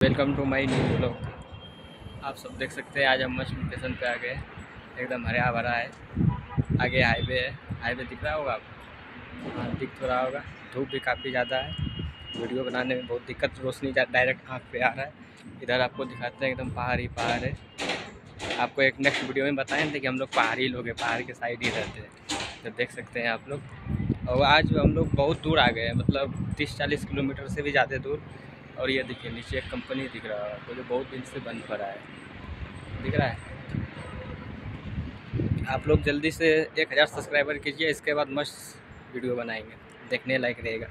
Welcome to my new blog. आप सब देख सकते हैं, आज हम मछ लोकेशन पे आ गए एकदम हरा भरा है। आगे हाईवे है। हाईवे दिख रहा होगा आपको? हाँ दिख तो रहा होगा। धूप भी काफ़ी ज़्यादा है। वीडियो बनाने में बहुत दिक्कत, रोशनी डायरेक्ट आँख पे आ रहा है। इधर आपको दिखाते हैं, एकदम पहाड़ ही पहाड़ है। आपको एक नेक्स्ट वीडियो में बताएँ कि हम लोग पहाड़ी लोग हैं, पहाड़ के साइड ही रहते हैं। तो देख सकते हैं आप लोग। और आज हम लोग बहुत दूर आ गए हैं मतलब तीस चालीस किलोमीटर से भी ज़्यादा दूर। और ये देखिए, नीचे एक कंपनी दिख रहा है तो जो बहुत दिन से बंद पड़ा है। दिख रहा है? आप लोग जल्दी से एक हज़ार सब्सक्राइबर कीजिए, इसके बाद मस्त वीडियो बनाएँगे। देखने लायक रहेगा।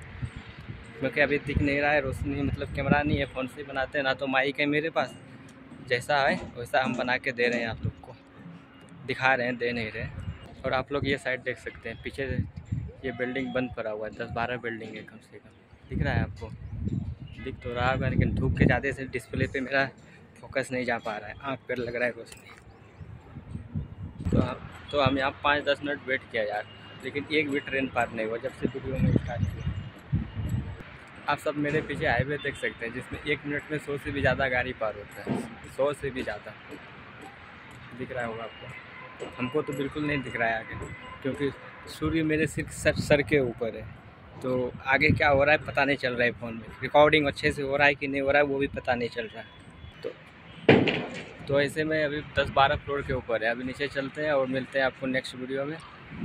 क्योंकि अभी दिख नहीं रहा है, रोशनी मतलब कैमरा नहीं है फ़ोन से बनाते हैं, ना तो माइक है मेरे पास। जैसा है, वैसा हम बना के दे रहे हैं आप लोग को। दिखा रहे हैं, दे नहीं रहे। और आप लोग ये साइड देख सकते हैं, पीछे ये बिल्डिंग बंद पड़ा हुआ है, दस बारह बिल्डिंग है कम से कम। दिख रहा है आपको? दिख तो रहा होगा, लेकिन धूप के ज़्यादा से डिस्प्ले पे मेरा फोकस नहीं जा पा रहा है। आँख पर लग रहा है रोशनी। तो हम तो हम यहाँ पाँच दस मिनट वेट किया यार, लेकिन एक भी ट्रेन पार नहीं हुआ, जब से वीडियो में स्टार्ट किया। आप सब मेरे पीछे हाईवे देख सकते हैं, जिसमें एक मिनट में सौ से भी ज़्यादा गाड़ी पार होता है। सौ से भी ज़्यादा दिख रहा होगा आपको। हमको तो बिल्कुल नहीं दिख रहा है आगे, क्योंकि सूर्य मेरे सर सर के ऊपर है। तो आगे क्या हो रहा है पता नहीं चल रहा है फ़ोन में। रिकॉर्डिंग अच्छे से हो रहा है कि नहीं हो रहा है, वो भी पता नहीं चल रहा है। तो तो ऐसे में अभी 10-12 फ्लोर के ऊपर है। अभी नीचे चलते हैं और मिलते हैं आपको नेक्स्ट वीडियो में।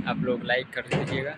आप लोग लाइक कर दीजिएगा।